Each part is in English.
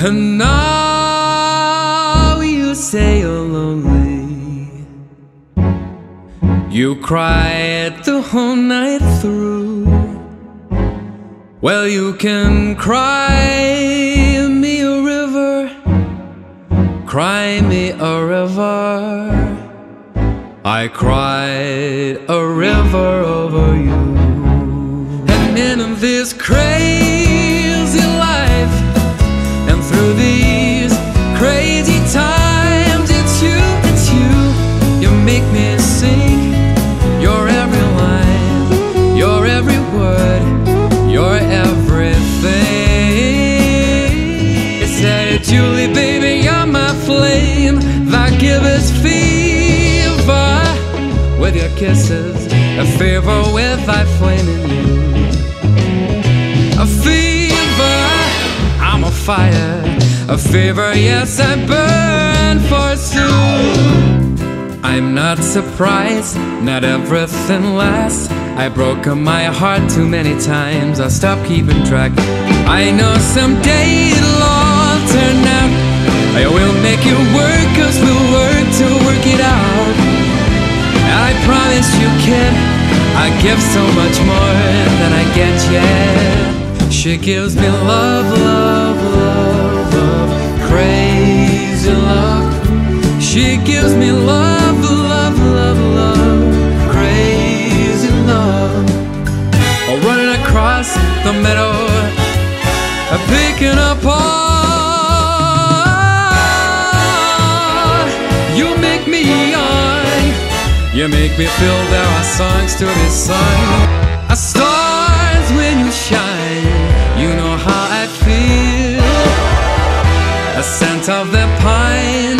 And now you say you're lonely. You cried the whole night through. Well, you can cry me a river, cry me a river. I cried a river over you. And in this crazy Julie, baby, you're my flame that gives fever with your kisses, a fever with thy flame in you. A fever, I'm a fire, a fever, yes, I burn for soon. I'm not surprised, not everything lasts. I broke my heart too many times, I stop keeping track. I know someday it'll make it work, cause we'll work to work it out. I promise you, kid, I give so much more than I get yet. She gives me love, love, love, love, crazy love. She gives me love, love, love, love, crazy love. Oh, running across the meadow, picking up all. You make me young. You make me feel there are songs to be sung. A stars when you shine. You know how I feel. A scent of the pine.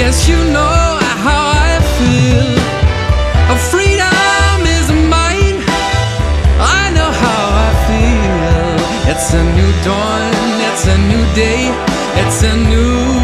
Yes, you know how I feel. A freedom is mine. I know how I feel. It's a new dawn. It's a new day. It's a new